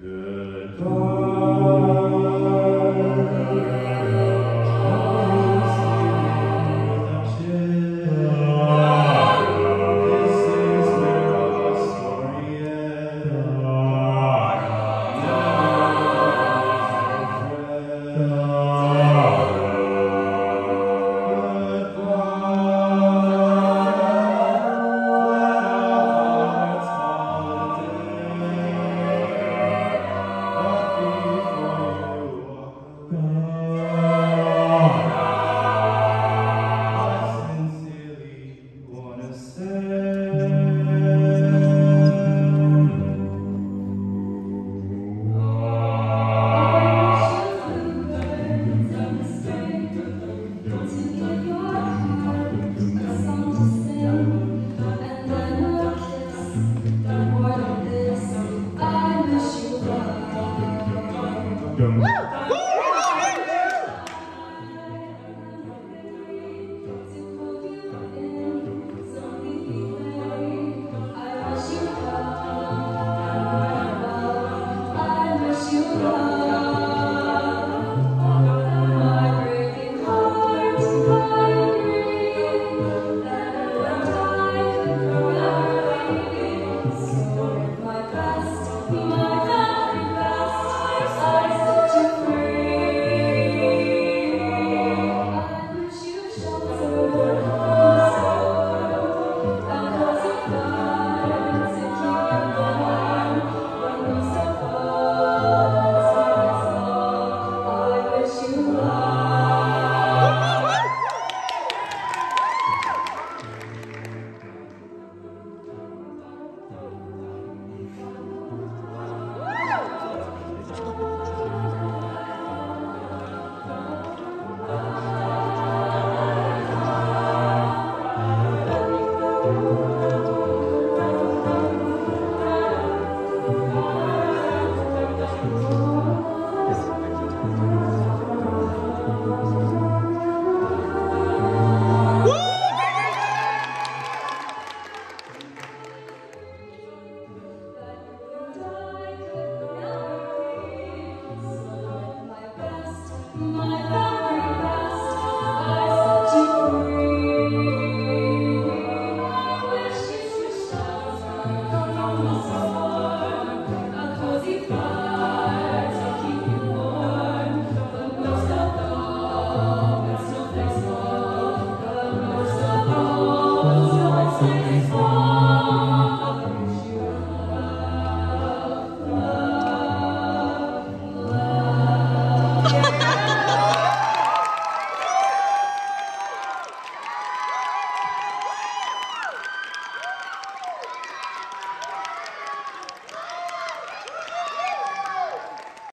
Good. campeão. Uh!